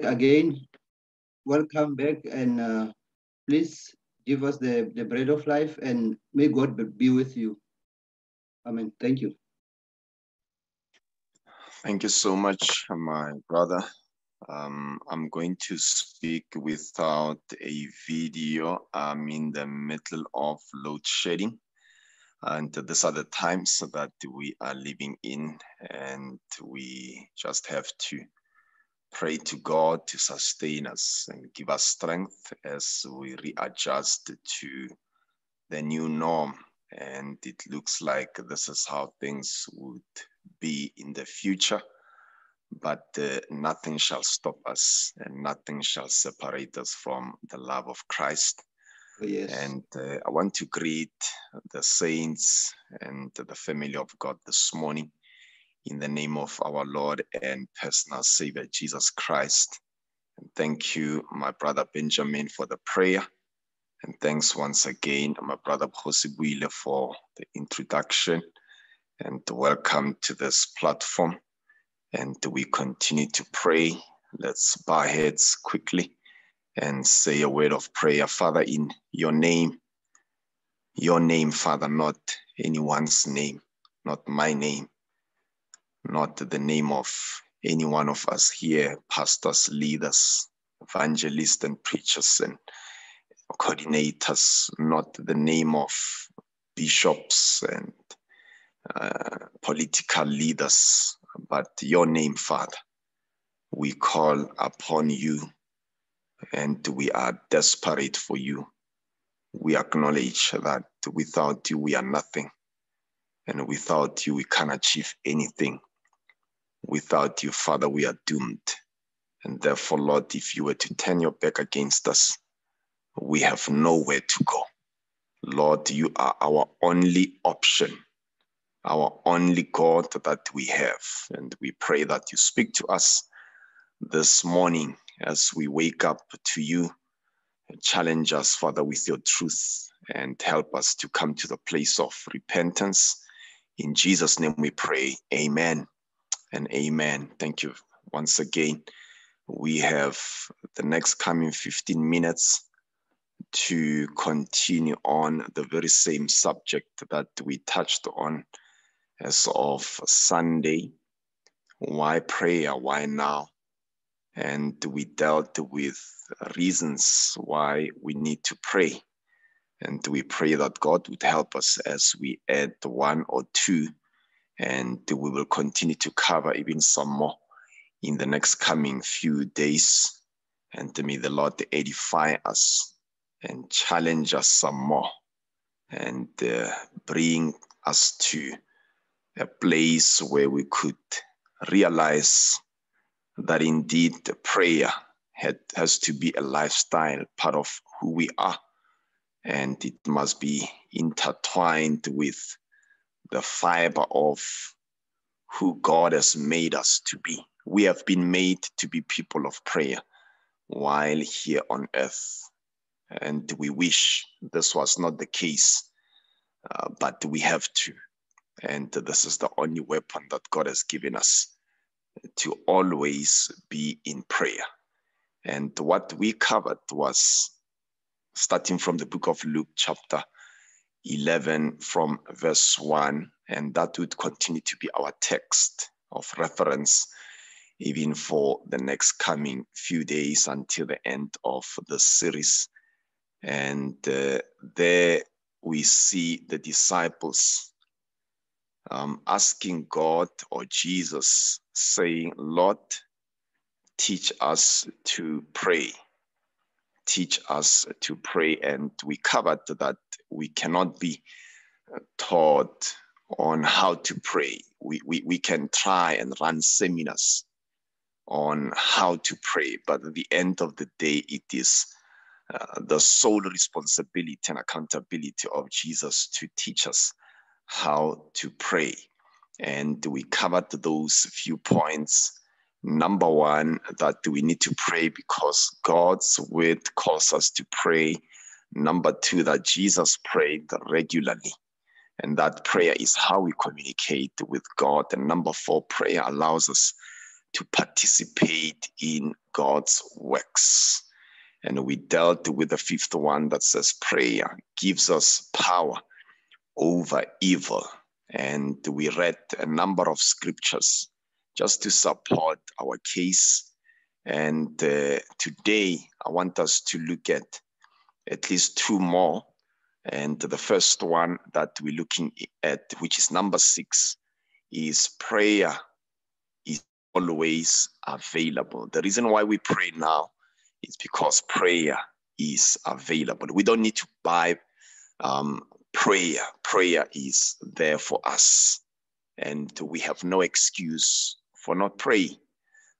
again. Welcome back and uh, please give us the, the bread of life and may God be with you. Amen. Thank you. Thank you so much, my brother. Um, I'm going to speak without a video. I'm in the middle of load shedding. And these are the times that we are living in, and we just have to pray to God to sustain us and give us strength as we readjust to the new norm. And it looks like this is how things would be in the future. But uh, nothing shall stop us, and nothing shall separate us from the love of Christ. Oh, yes. And uh, I want to greet the saints and the family of God this morning in the name of our Lord and personal Savior Jesus Christ. And thank you, my brother Benjamin, for the prayer. And thanks once again, my brother Josibuile, for the introduction. And welcome to this platform. And we continue to pray. Let's bow heads quickly and say a word of prayer. Father, in your name, your name, Father, not anyone's name, not my name not the name of any one of us here, pastors, leaders, evangelists, and preachers and coordinators, not the name of bishops and uh, political leaders, but your name, Father. We call upon you and we are desperate for you. We acknowledge that without you, we are nothing. And without you, we can't achieve anything. Without you, Father, we are doomed. And therefore, Lord, if you were to turn your back against us, we have nowhere to go. Lord, you are our only option, our only God that we have. And we pray that you speak to us this morning as we wake up to you. Challenge us, Father, with your truth and help us to come to the place of repentance. In Jesus' name we pray. Amen and amen. Thank you once again. We have the next coming 15 minutes to continue on the very same subject that we touched on as of Sunday. Why prayer? Why now? And we dealt with reasons why we need to pray. And we pray that God would help us as we add one or two and we will continue to cover even some more in the next coming few days. And to may the Lord edify us and challenge us some more and uh, bring us to a place where we could realize that indeed the prayer had, has to be a lifestyle, part of who we are, and it must be intertwined with the fiber of who God has made us to be. We have been made to be people of prayer while here on earth. And we wish this was not the case, uh, but we have to. And this is the only weapon that God has given us to always be in prayer. And what we covered was starting from the book of Luke, chapter 11 from verse 1, and that would continue to be our text of reference even for the next coming few days until the end of the series. And uh, there we see the disciples um, asking God or Jesus, saying, Lord, teach us to pray teach us to pray. And we covered that we cannot be uh, taught on how to pray. We, we, we can try and run seminars on how to pray, but at the end of the day, it is uh, the sole responsibility and accountability of Jesus to teach us how to pray. And we covered those few points Number one, that we need to pray because God's word calls us to pray. Number two, that Jesus prayed regularly. And that prayer is how we communicate with God. And number four, prayer allows us to participate in God's works. And we dealt with the fifth one that says prayer gives us power over evil. And we read a number of scriptures just to support our case. And uh, today I want us to look at at least two more. And the first one that we're looking at, which is number six, is prayer is always available. The reason why we pray now is because prayer is available. We don't need to buy um, prayer. Prayer is there for us. And we have no excuse for not praying,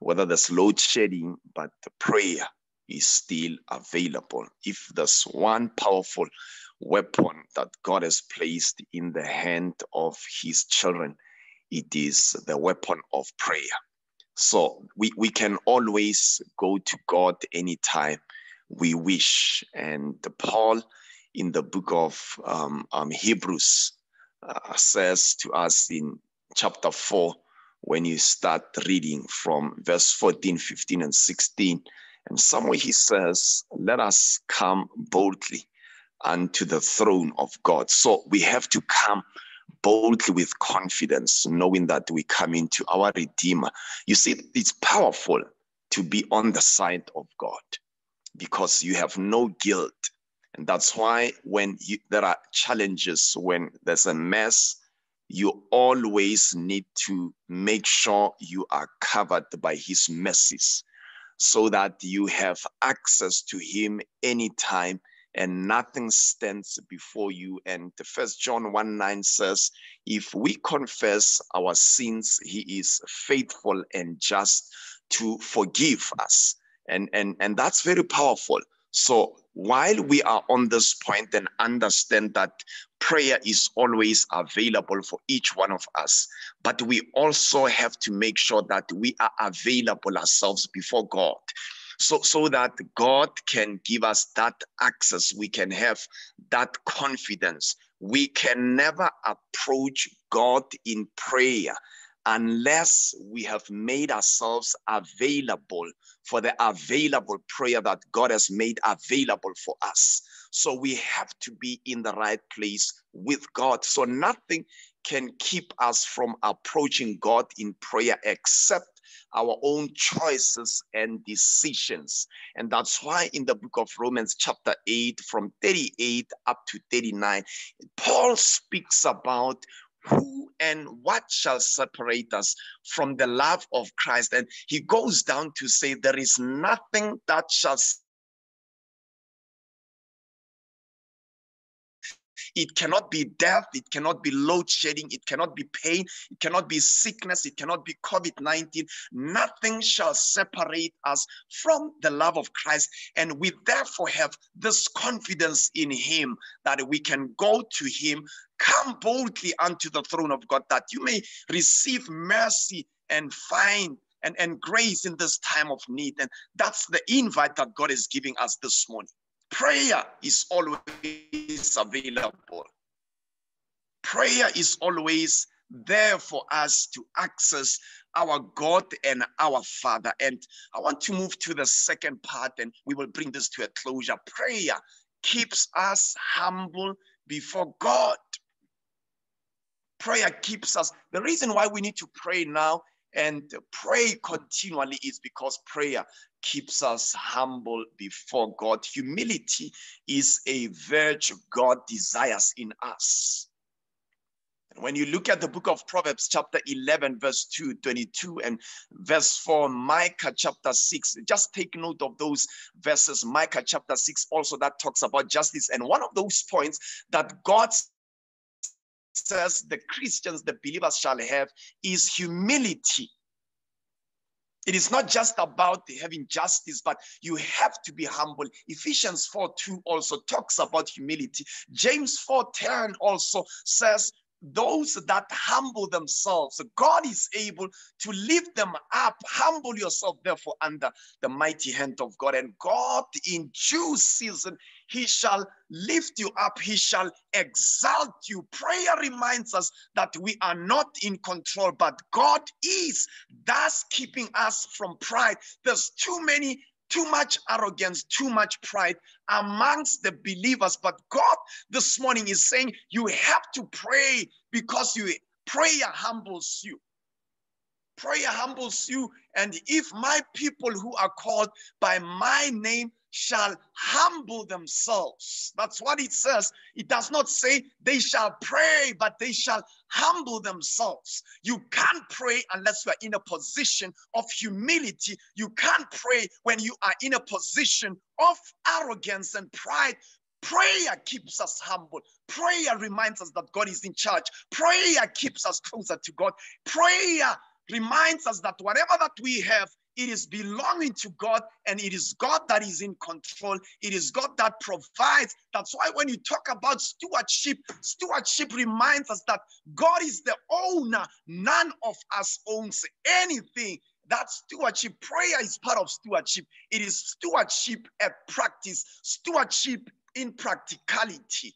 whether there's load shedding, but the prayer is still available. If there's one powerful weapon that God has placed in the hand of his children, it is the weapon of prayer. So we, we can always go to God anytime we wish. And Paul in the book of um, um, Hebrews uh, says to us in chapter 4, when you start reading from verse 14, 15, and 16, and somewhere he says, Let us come boldly unto the throne of God. So we have to come boldly with confidence, knowing that we come into our Redeemer. You see, it's powerful to be on the side of God because you have no guilt. And that's why when you, there are challenges, when there's a mess, you always need to make sure you are covered by his mercies so that you have access to him anytime and nothing stands before you. And the first John 1 9 says, if we confess our sins, he is faithful and just to forgive us. And, and, and that's very powerful. So while we are on this point and understand that prayer is always available for each one of us, but we also have to make sure that we are available ourselves before God. So so that god can give us that access we can have that confidence. We can never approach god in prayer unless we have made ourselves available for the available prayer that God has made available for us. So we have to be in the right place with God. So nothing can keep us from approaching God in prayer except our own choices and decisions. And that's why in the book of Romans, chapter 8, from 38 up to 39, Paul speaks about who and what shall separate us from the love of Christ. And he goes down to say, There is nothing that shall It cannot be death. It cannot be load shedding. It cannot be pain. It cannot be sickness. It cannot be COVID 19. Nothing shall separate us from the love of Christ. And we therefore have this confidence in Him that we can go to Him, come boldly unto the throne of God, that you may receive mercy and find and, and grace in this time of need. And that's the invite that God is giving us this morning. Prayer is always available. Prayer is always there for us to access our God and our Father. And I want to move to the second part and we will bring this to a closure. Prayer keeps us humble before God. Prayer keeps us. The reason why we need to pray now and pray continually is because prayer keeps us humble before God. Humility is a virtue God desires in us. And when you look at the book of Proverbs, chapter 11, verse 2, 22, and verse 4, Micah chapter 6, just take note of those verses. Micah chapter 6 also that talks about justice. And one of those points that God says the Christians, the believers shall have is humility. It is not just about having justice, but you have to be humble. Ephesians 4 2 also talks about humility. James 4 10 also says, those that humble themselves, God is able to lift them up. Humble yourself, therefore, under the mighty hand of God. And God, in due season, He shall lift you up, He shall exalt you. Prayer reminds us that we are not in control, but God is, thus keeping us from pride. There's too many too much arrogance, too much pride amongst the believers. But God this morning is saying you have to pray because you prayer humbles you. Prayer humbles you. And if my people who are called by my name shall humble themselves. That's what it says. It does not say they shall pray, but they shall humble themselves. You can't pray unless you are in a position of humility. You can't pray when you are in a position of arrogance and pride. Prayer keeps us humble. Prayer reminds us that God is in charge. Prayer keeps us closer to God. Prayer reminds us that whatever that we have it is belonging to God and it is God that is in control. It is God that provides. That's why when you talk about stewardship, stewardship reminds us that God is the owner. None of us owns anything. That stewardship, prayer is part of stewardship. It is stewardship at practice, stewardship in practicality.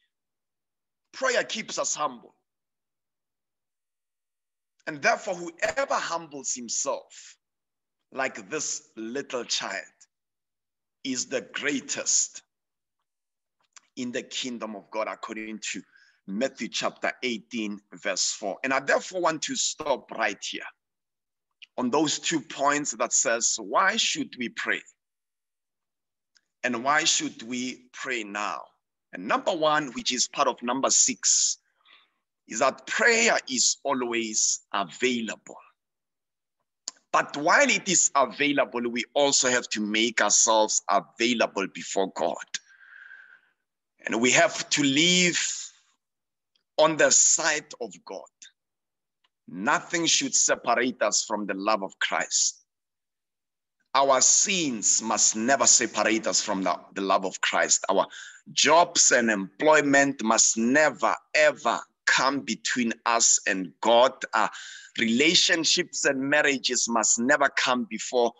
Prayer keeps us humble. And therefore, whoever humbles himself, like this little child is the greatest in the kingdom of God, according to Matthew chapter 18, verse 4. And I therefore want to stop right here on those two points that says, why should we pray? And why should we pray now? And number one, which is part of number six, is that prayer is always available. But while it is available, we also have to make ourselves available before God. And we have to live on the side of God. Nothing should separate us from the love of Christ. Our sins must never separate us from the, the love of Christ. Our jobs and employment must never, ever come between us and God. Uh, relationships and marriages must never come before.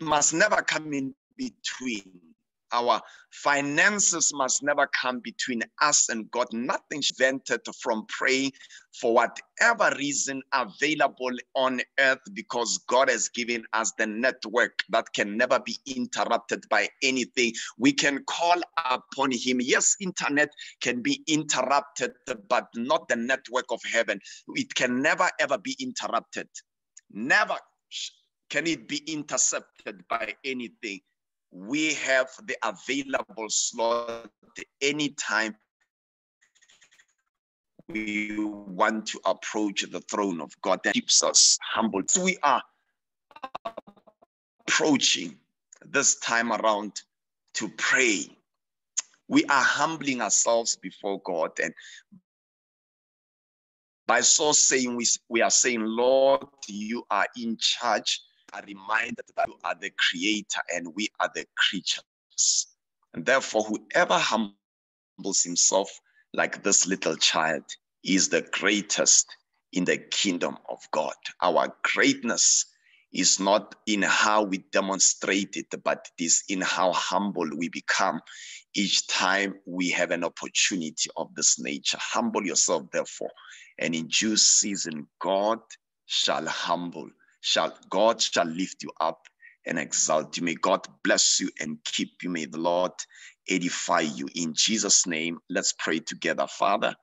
Must never come in between our finances must never come between us and God. Nothing vented from praying for whatever reason available on earth because God has given us the network that can never be interrupted by anything. We can call upon Him. Yes, internet can be interrupted, but not the network of heaven. It can never ever be interrupted. Never can it be intercepted by anything we have the available slot anytime we want to approach the throne of God that keeps us humble. So we are approaching this time around to pray. We are humbling ourselves before God. And by so saying, we, we are saying, Lord, you are in charge are reminded that you are the creator and we are the creatures. And therefore, whoever humbles himself like this little child is the greatest in the kingdom of God. Our greatness is not in how we demonstrate it, but it is in how humble we become each time we have an opportunity of this nature. Humble yourself, therefore, and in due season, God shall humble shall God shall lift you up and exalt you. May God bless you and keep you. May the Lord edify you. In Jesus' name, let's pray together. Father,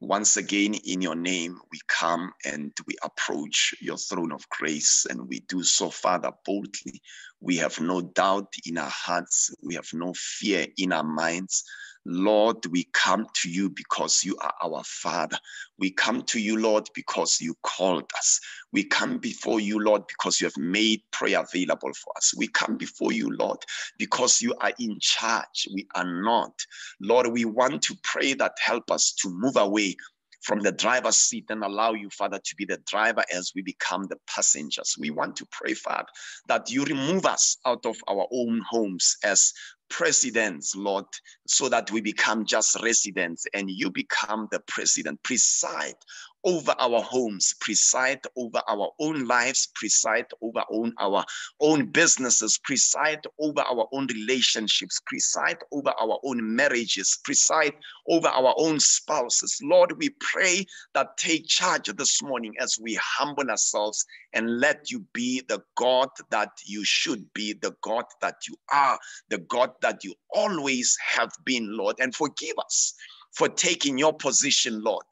once again, in your name, we come and we approach your throne of grace, and we do so, Father, boldly. We have no doubt in our hearts, we have no fear in our minds Lord, we come to you because you are our Father. We come to you, Lord, because you called us. We come before you, Lord, because you have made prayer available for us. We come before you, Lord, because you are in charge. We are not. Lord, we want to pray that help us to move away from the driver's seat and allow you, Father, to be the driver as we become the passengers. We want to pray, Father, that you remove us out of our own homes as presidents, Lord, so that we become just residents and you become the president. Preside over our homes, preside over our own lives, preside over own, our own businesses, preside over our own relationships, preside over our own marriages, preside over our own spouses. Lord, we pray that take charge this morning as we humble ourselves and let you be the God that you should be, the God that you are, the God that you always have been, Lord. And forgive us for taking your position, Lord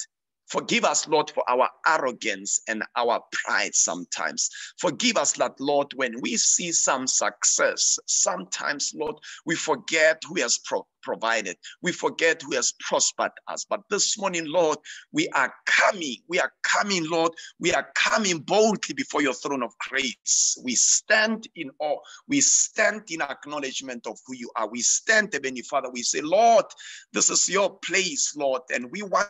Forgive us, Lord, for our arrogance and our pride sometimes. Forgive us, that, Lord, when we see some success, sometimes, Lord, we forget who has pro- provided. We forget who has prospered us. But this morning, Lord, we are coming. We are coming, Lord. We are coming boldly before your throne of grace. We stand in awe. We stand in acknowledgement of who you are. We stand, Heavenly Father. We say, Lord, this is your place, Lord, and we want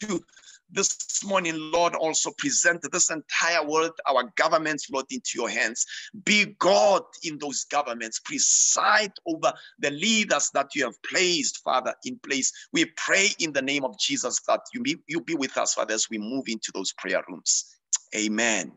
to this morning, Lord, also present this entire world, our governments, Lord, into your hands. Be God in those governments. Preside over the leaders that you have placed, Father, in place. We pray in the name of Jesus that you be, you be with us, Father, as we move into those prayer rooms. Amen.